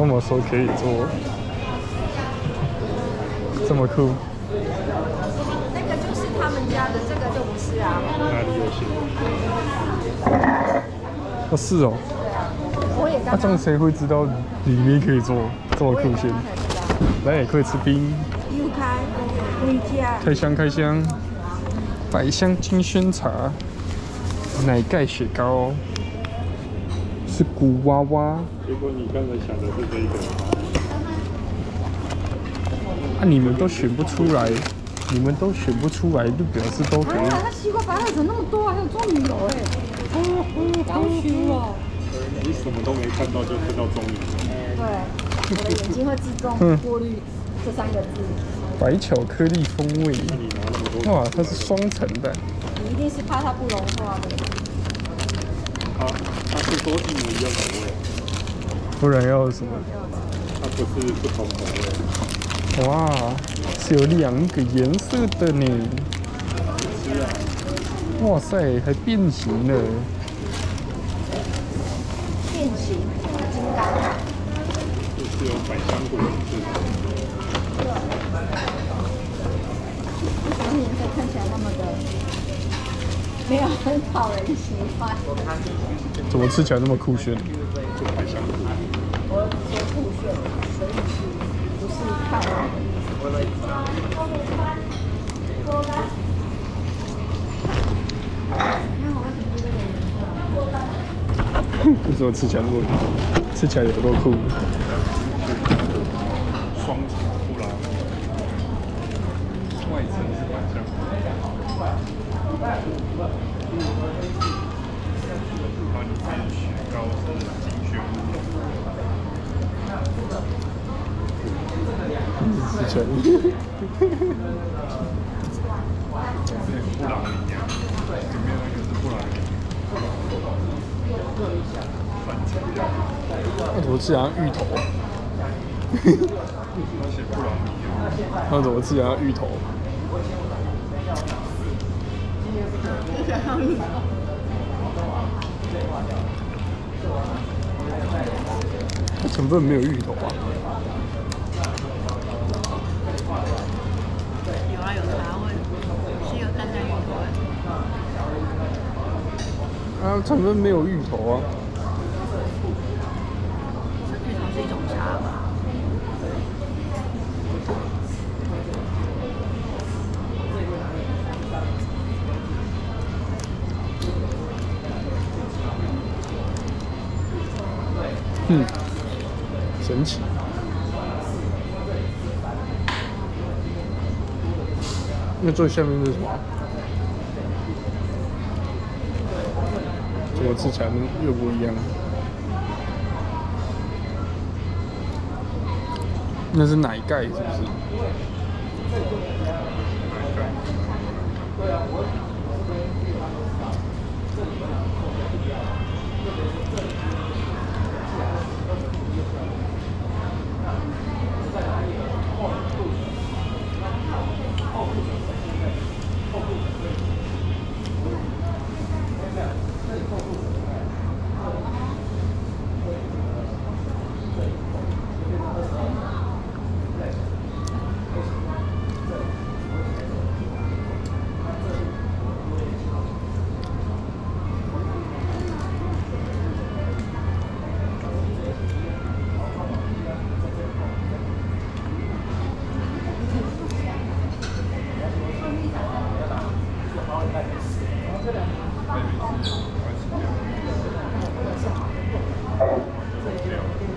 我没说可以做，这么酷。那个就是他们家的，这个就不是啊。哪里有写？哦，是哦。那、刚刚这样谁会知道里面可以做这么酷炫？来也可以吃冰，又开回家。开箱开箱，百香金萱茶，奶盖雪糕，是古娃娃。结果你刚才想的是这个。啊，你们都选不出来，你们都选不出来，就表示都可以。啊，它西瓜白菜怎么那么多啊？还有棕榈油哎，好虚哦。你什么都没看到就看到中医。对，我的眼睛会自动过滤这三个字。白巧克力风味，你拿那么多，哇，它是双层的，你一定是怕它不融化的。它它是一样口味，不然要什么？它不是不同口味。哇，是有两个颜色的呢。是啊，哇塞，还变形了。变形金刚。就是有百香果是为什么颜色看起来那么的没有很讨人喜欢？怎么吃起来那么酷炫？我说酷炫，所以是不是看我的意思？为什么吃起来那么吃起来有多酷？双层布拉米，外层是百香果，然你自己雪糕是金萱乌龙，吃起来，是布朗尼啊，里面那，怎么吃起来像芋头？那怎么吃起来像芋头？它 成分没有芋头啊。有啊，有茶味，是有淡淡芋头味。啊，成分没有芋头啊。嗯，神奇。那最下面是什么？怎么吃起来又不一样？那是奶盖是不是？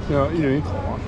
要一人一口啊。